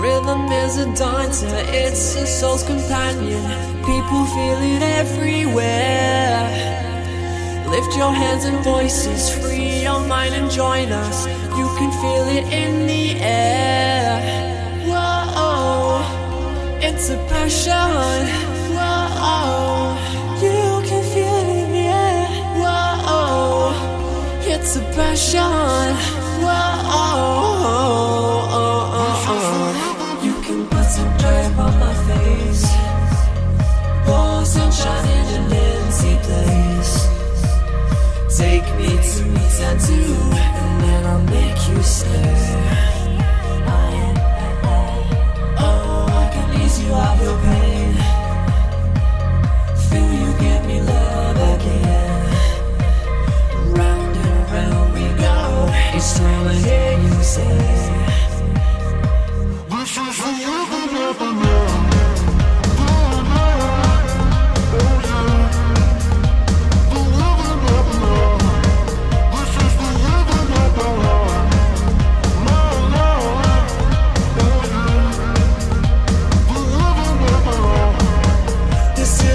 Rhythm is a dancer, it's a soul's companion. People feel it everywhere. Lift your hands and voices, free your mind and join us. You can feel it in the air. Whoa, it's a passion. Whoa, you can feel it in the air. Whoa, it's a passion. And then I'll make you stay.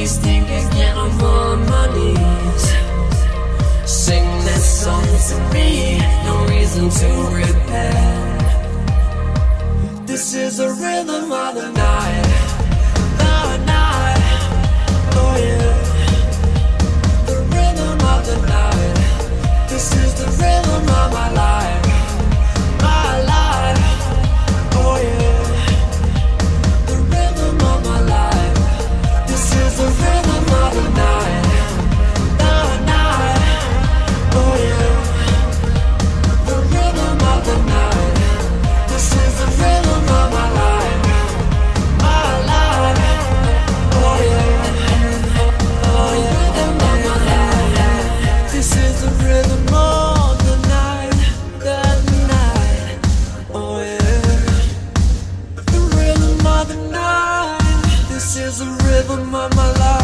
these thinkers get no my money. Sing this song to me, no reason to my life.